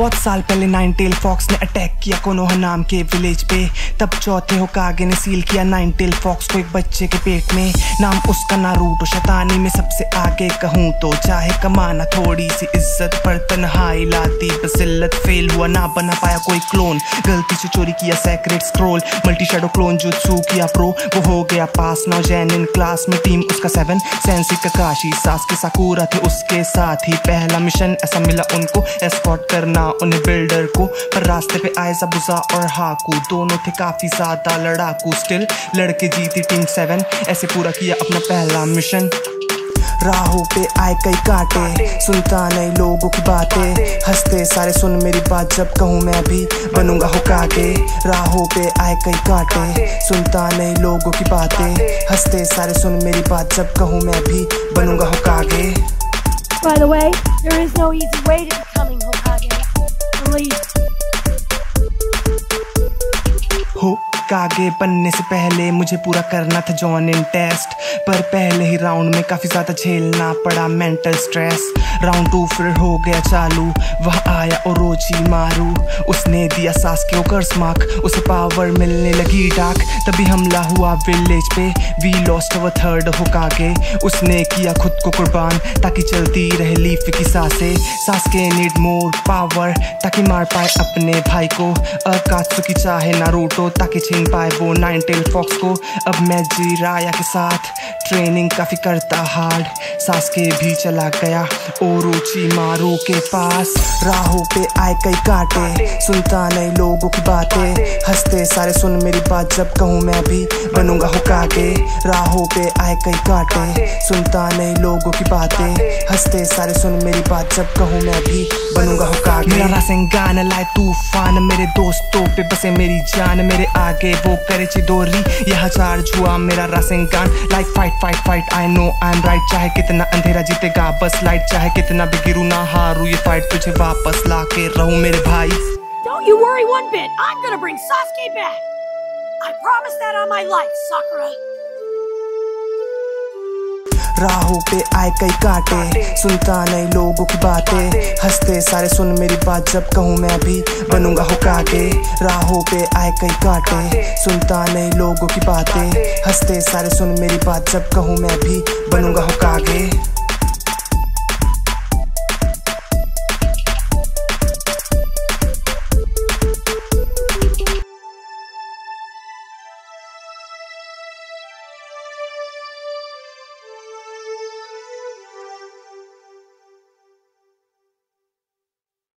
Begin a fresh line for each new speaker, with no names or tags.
बहुत साल पहले नाइन टेल फॉक्स ने अटैक किया कोनोहा नाम के विलेज पे। तब चौथे होकागे ने सील किया नाइन टेल फॉक्स को एक बच्चे के पेट में। नाम उसका नारूटो शतानी में सबसे आगे कहूँ तो चाहे कमाना थोड़ी सी इज़्ज़त, पर तनहाई लाती, बसिल्लत फेल हुआ, ना बना पाया कोई क्लोन गलती से चोरी किया secret scroll multi shadow clone jutsu किया प्रो वो हो गया पास नौ जैन इन क्लास में टीम उसका सेवन सेंसी ककाशी सास के साकुरा थे उसके साथ ही। पहला मिशन ऐसा मिला उनको एस्कॉट करना उन्हें बिल्डर को। पर रास्ते पे आए जबुजा और हाकू। दोनों थे काफ़ी ज़्यादा लड़ाकू। स्टिल लड़के जीती टीम सेवन ऐसे पूरा किया अपना पहला मिशन राहों पे आए कई कांटे। सुनता नहीं लोगों की बातें। हँसते सारे सुन मेरी बात जब कहूँ मैं भी बनूँगा हुकागे राहों पे आए कई कांटे। सुनता नहीं लोगों की बातें। हँसते सारे सुन मेरी बात जब कहूँ मैं भी बनूँगा हुकागे
By the way, there is no easy way to becoming Hokage.
family. कागे बनने से पहले मुझे पूरा करना था जॉन इन टेस्ट पर पहले ही राउंड में काफ़ी ज़्यादा झेलना पड़ा मेंटल स्ट्रेस राउंड टू फिर हो गया चालू, वह आया ओरोची मारू। उसने दिया सास के कर्स मार्क उसे पावर मिलने लगी डाक। तभी हमला हुआ विलेज पे वी लॉस्ट अवर थर्ड हो कागे उसने किया खुद को कुर्बान, ताकि चलती रहे लीफ की साँसें। सास के नीड मोर पावर ताकि मार पाए अपने भाई को। अकात्सुकी चाहे नारुतो ताकि छीन पाए वो नाइन टेल फॉक्स को अब मैं जी राया के साथ ट्रेनिंग काफ़ी करता हार्ड सास के भी चला गया। ओरुचि मारू के पास। राहों पे आए कई कांटे। सुनता नहीं लोगों की बातें। हँसते सारे, सुन मेरी बात जब कहूँ मैं भी बनूँगा हुकागे राहों पे आए कई कांटे। सुनता नहीं लोगों की बातें। हँसते सारे, सुन मेरी बात जब कहूँ मैं भी बनूँगा हुकागे मेरा रासेंगान लाए तूफ़ान। मेरे दोस्तों पे बसे मेरी जान। मेरे आगे वो करे चिदोरी यह चार्ज हुआ मेरा Rasengan like fight fight fight I know I am right चाहे कितना अंधेरा जीतेगा बस लाइट चाहे कितना भी गिरू ना हारू ये फाइट तुझे वापस ला के रहूँ मेरे भाई
Don't you worry one bit. I'm gonna bring Sasuke back. I promise that on my life, Sakura.
राहों पे आए कई कांटे। सुनता नहीं लोगों की बातें। हँसते सारे, सुन मेरी बात, जब कहूँ मैं भी बनूँगा हो काटे राहों पे आए कई कांटे। सुनता नहीं लोगों की बातें। हँसते सारे, सुन मेरी बात, जब कहूँ मैं भी बनूँगा हुकागे